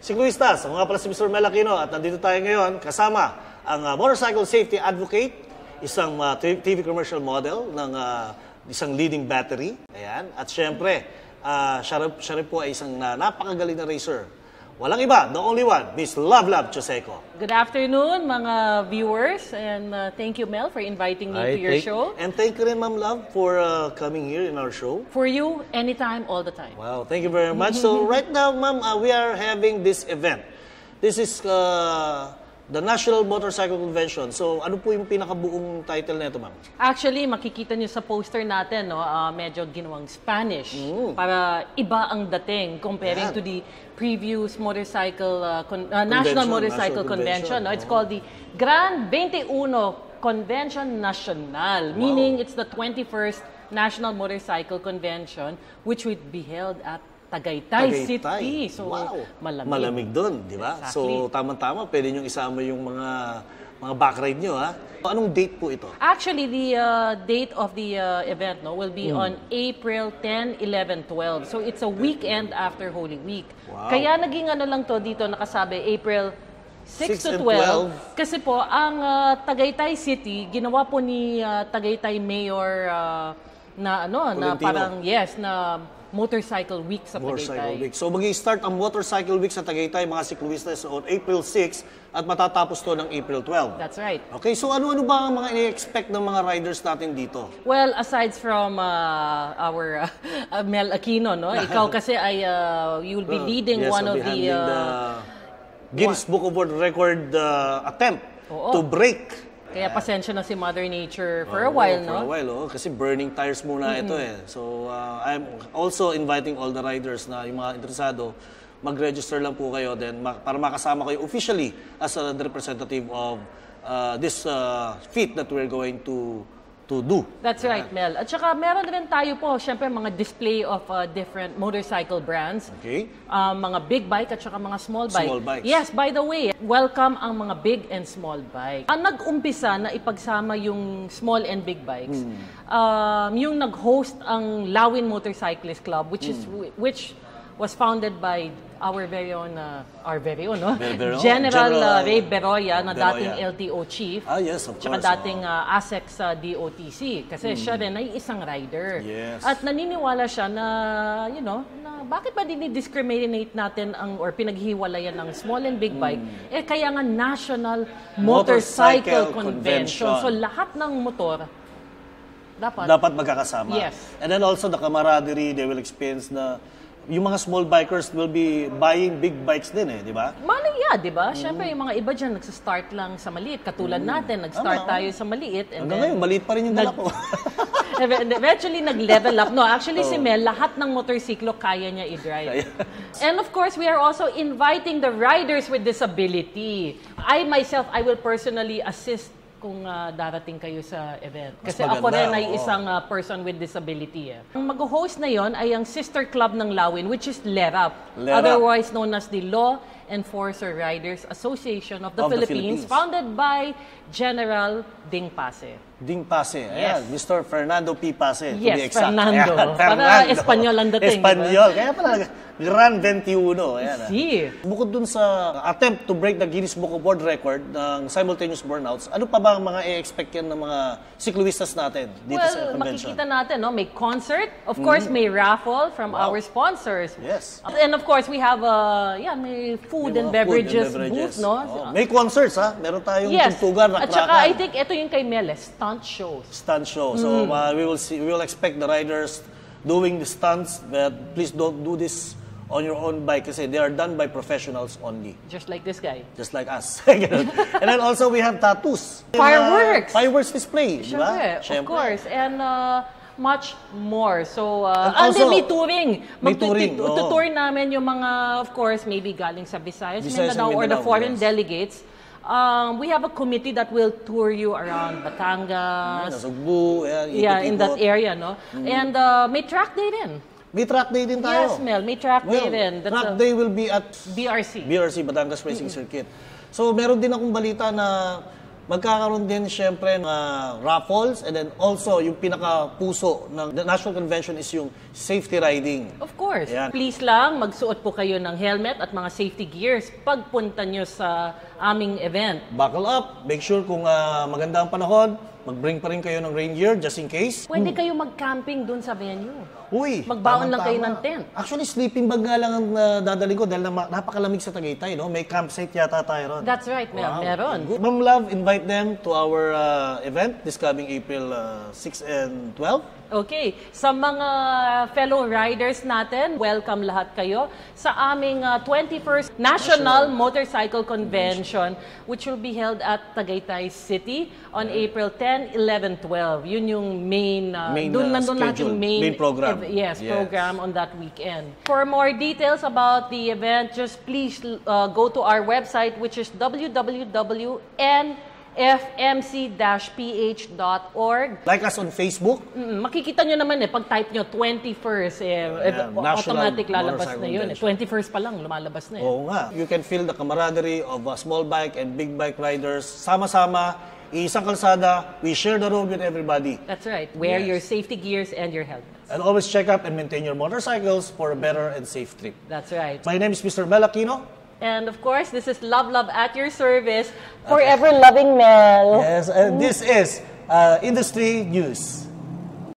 Sikluistas, mga pala si Mr. Mel Aquino at nandito tayo ngayon kasama ang uh, motorcycle safety advocate, isang uh, TV commercial model ng uh, isang leading battery. Ayan. At syempre, uh, siya, siya rin po ay isang uh, napakagaling na racer. Walang iba, the only one, Miss Love Love Choseco. Good afternoon, mga viewers, and uh, thank you, Mel, for inviting me Ay, to your thank- show. And thank you rin, Ma'am Love, for uh, coming here in our show. For you, anytime, all the time. Wow, thank you very much. So right now, ma'am, uh, we are having this event. This is uh, the National Motorcycle Convention. So ano po yung pinakabuong title nito, ma'am? Actually, makikita niyo sa poster natin, no, uh, medyo ginawang Spanish Mm. para iba ang dating comparing Yan. to the previous motorcycle uh, con- uh, National Motorcycle National Convention. Convention, no? It's oh. called the Gran 21 Convention Nacional, meaning it's the 21st National Motorcycle Convention which would be held at Tagaytay, City. So, wow. malamig. Malamig doon, di ba? Exactly. So tama-tama, pwede nyo isama yung mga mga backride nyo, ha? Anong date po ito? Actually, the uh, date of the uh, event no will be Hmm. on April 10, 11, 12. So it's a weekend after Holy Week. Wow. Kaya naging ano lang to dito nakasabi April 6, 6 to and 12. Kasi po ang uh, Tagaytay City ginawa po ni uh, Tagaytay Mayor uh, na ano na Tolentino. parang yes na motorcycle week sa Motorcycle Tagaytay. Week. So mag-start ang Motorcycle Week sa Tagaytay, mga sikluistas, on April 6 at matatapos to ng April 12. That's right. Okay, so ano-ano ba ang mga ini-expect ng mga riders natin dito? Well, aside from uh, our uh, uh, Mel Aquino, no? Ikaw kasi ay uh, you will be leading Yes, one of the uh, Guinness Book of World Record uh, attempt Oo. to break. Kaya pasensya na si Mother Nature for a Oo, while, For no? a while, oh, kasi burning tires muna ito eh. So, uh, I'm also inviting all the riders na yung mga interesado, mag-register lang po kayo then ma- para makasama kayo officially as a representative of uh, this uh, feat that we're going to to do. That's right, Mel. At saka meron rin tayo po, syempre, mga display of uh, different motorcycle brands. Okay? Uh, mga big bike at saka mga small bike. Small bikes. Yes, by the way, welcome ang mga big and small bike. Ang nag-umpisa na ipagsama yung small and big bikes, Hmm. um, yung nag-host ang Lawin Motorcyclist Club, which is Hmm. which was founded by our very own, uh, our very own, no? Very- very own. General, General uh, Ray Beroya, na Beroya. dating LTO chief. Ah, yes, of Tsaka course, dating uh, ASEC sa DOTC. Kasi siya rin ay isang rider. Yes. At naniniwala siya na, you know, na bakit ba dinidiscriminate natin ang, or pinaghiwalayan ng small and big bike? Eh, kaya nga National Hmm. Motorcycle Motorcycle, Convention. Convention. So, lahat ng motor, dapat, Dapat magkakasama. Yes. And then also the camaraderie, they will experience na yung mga small bikers will be buying big bikes din eh, di ba? Malay ya, di ba? Siyempre, yung mga iba dyan, nagsastart lang sa maliit. Katulad natin, nag-start Tama. tayo sa maliit. And Hanggang then, ngayon, maliit pa rin yung dala ko. Eventually, nag-level up. No, actually, si Oh. Mel, lahat ng motorsiklo kaya niya i-drive. And of course, we are also inviting the riders with disability. I myself, I will personally assist kung ah, darating kayo sa event. Kasi ako maganda, rin ay oo. isang ah, person with disability. Eh. Ang mag-host na yon ay ang sister club ng Lawin, which is LERAP. LERAP. Otherwise known as the Law Enforcer Riders Association of the, Of the Philippines, Philippines. founded by General Ding Pase. Ding Pase. Ayan, Yes. Mr. Fernando P. Pase, to Yes, be exact. Fernando. Ayan, Para Espanyol ang dating, Espanyol. Kaya pala, Gran 21. Ayan, ah. See? Bukod dun sa attempt to break the Guinness Book of World Record ng simultaneous burnouts, ano pa ba ang mga i-expect yan ng mga sikluistas natin dito sa Well, convention? makikita natin, no? May concert. Of course, may raffle from Wow. our sponsors. Yes. And of course, we have, uh, yeah, may food, May and, beverages food and booth, no? Oh, may concerts, ha? Meron tayong yes. tugtugan, At saka, rakrakan, I think ito yung kay Mele, stunt shows. stunt show. So, Mm. uh, we will see, we will expect the riders doing the stunts, but please don't do this on your own bike kasi they are done by professionals only. Just like this guy. Just like us. And then also we have tattoos. Fireworks. Uh, fireworks display, di ba? Siyempre, of course. And uh, much more. So, uh, And and, also, then may touring. may touring, oo. Tutour namin yung mga, of course, maybe galing sa Visayas, Visayas and Mindanao, or the Mindanao, foreign yes. delegates. Um, we have a committee that will tour you around Batangas, Nasugbu, yeah, in that area, no? And uh, may track day din. May track day din tayo. Yes, Mel, may track Well, day din. That's track a day will be at BRC. BRC, Batangas Racing Circuit. So, meron din akong balita na magkakaroon din syempre ng uh, raffles and then also yung pinaka-puso ng the National Convention is yung safety riding. Of course. Ayan. Please lang, magsuot po kayo ng helmet at mga safety gears pagpunta nyo sa aming event. Buckle up, make sure kung uh, maganda ang panahon, mag-bring pa rin kayo ng rain gear just in case. Pwede kayo mag-camping dun sa venue. Uy, Magbaon lang kayo tamang-tama. ng tent. Actually, sleeping bag nga lang ang uh, dadalhin ko dahil na, napakalamig sa Tagaytay, no? May campsite yata tayo ron. That's right, Mel. Meron. Good. Ma'am Love, invite them to our uh, event this coming April uh, 6 and 12. Okay, sa mga fellow riders natin, welcome lahat kayo sa aming uh, 21st National Motorcycle Convention which will be held at Tagaytay City on April 10, 11, 12. Yun yung main, uh, Main, dun, uh, nandun lahat yung main, main program. ev- yes, Yes. program on that weekend. For more details about the event, just please uh, go to our website which is www.nfmc-ph.org Like us on Facebook. Mm, makikita nyo naman eh, pag type nyo 21st, eh, eh, National automatic lalabas na yun. Eh. Convention. 21st pa lang, lumalabas na eh. Oo nga. You can feel the camaraderie of uh, small bike and big bike riders. Sama-sama, isang kalsada, we share the road with everybody. That's right. Wear Yes. your safety gears and your helmets. And always check up and maintain your motorcycles for a better and safe trip. That's right. My name is Mr. Melakino. And of course, this is Love Love at your service. Forever loving Mel. Yes, and this is uh, Industry News.